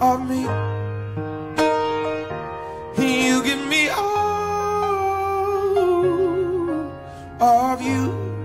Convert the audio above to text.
of me. You give me all of you.